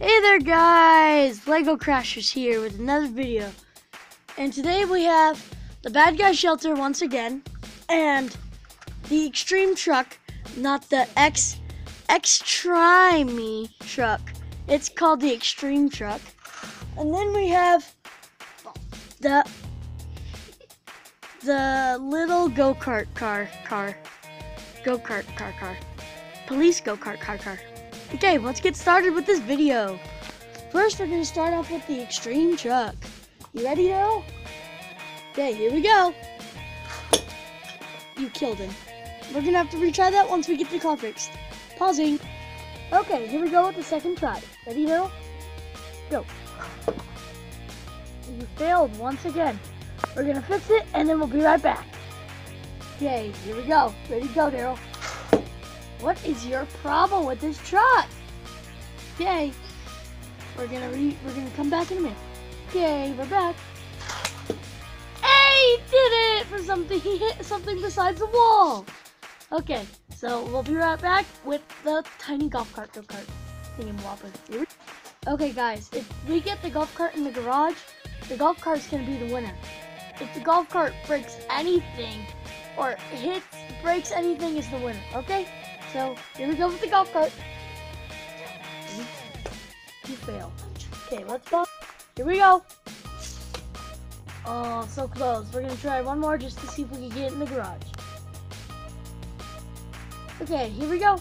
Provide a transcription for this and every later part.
Hey there guys, Lego Crashers here with another video. And today we have the Bad Guy Shelter once again, and the Extreme Truck, not the X, X-Try Me truck. It's called the Extreme Truck. And then we have the, the little go-kart car, car, go-kart car, car, police go-kart car, car. Okay, let's get started with this video. First, we're going to start off with the extreme truck. You ready now? Okay, here we go. You killed him. We're going to have to retry that once we get the car fixed. Pausing. Okay, here we go with the second try. Ready now? Go. You failed once again. We're going to fix it, and then we'll be right back. Okay, here we go. Ready to go, Daryl. What is your problem with this truck? Okay, we're gonna re we're gonna come back in a minute. Okay, we're back. Hey, he did it for something. He hit something besides the wall. Okay, so we'll be right back with the tiny golf cart go kart thingy Okay, guys, if we get the golf cart in the garage, the golf cart's gonna be the winner. If the golf cart breaks anything or hits breaks anything, is the winner. Okay. So here we go with the golf cart. You fail. Okay, let's go. Here we go. Oh, so close. We're gonna try one more just to see if we can get in the garage. Okay, here we go.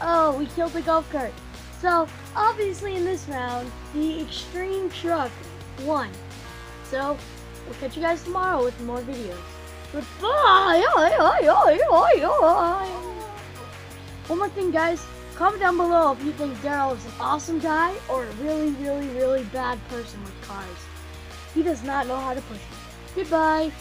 Oh, we killed the golf cart. So, obviously in this round, the extreme truck won. So, we'll catch you guys tomorrow with more videos. Goodbye. One more thing, guys. Comment down below if you think Daryl is an awesome guy or a really, really, really bad person with cars. He does not know how to push. Goodbye.